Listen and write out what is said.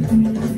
¡Gracias!